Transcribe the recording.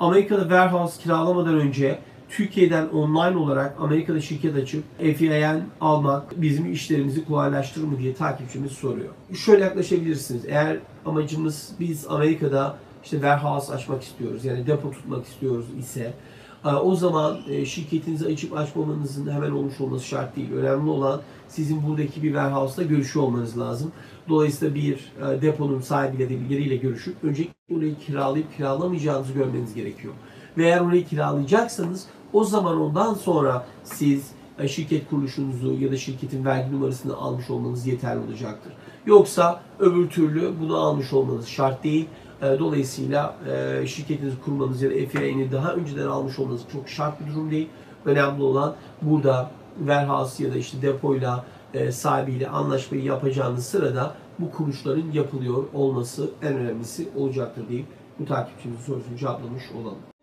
Amerika'da warehouse kiralamadan önce Türkiye'den online olarak Amerika'da şirket açıp FIN almak bizim işlerimizi kolaylaştırır mı diye takipçimiz soruyor. Şöyle yaklaşabilirsiniz. Eğer amacımız biz Amerika'da işte warehouse açmak istiyoruz yani depo tutmak istiyoruz ise e, o zaman e, şirketinizi açıp açmamanızın hemen olmuş olması şart değil. Önemli olan sizin buradaki bir warehouse'da görüşüyor olmanız lazım. Dolayısıyla bir e, deponun sahibiyle de biriyle görüşüp öncelikle orayı kiralayıp kiralamayacağınızı görmeniz gerekiyor. Ve eğer orayı kiralayacaksanız o zaman ondan sonra siz şirket kuruluşunuzu ya da şirketin vergi numarasını almış olmanız yeterli olacaktır. Yoksa öbür türlü bunu almış olmanız şart değil. E, Dolayısıyla e, şirketinizi kurmanız ya da FIA'ni daha önceden almış olmanız çok şart bir durum değil. Önemli olan burada warehouse ya da işte depoyla e, sahibiyle anlaşmayı yapacağınız sırada bu kuruluşların yapılıyor olması en önemlisi olacaktır deyip bu takipçimizin sorusunu cevaplamış olalım.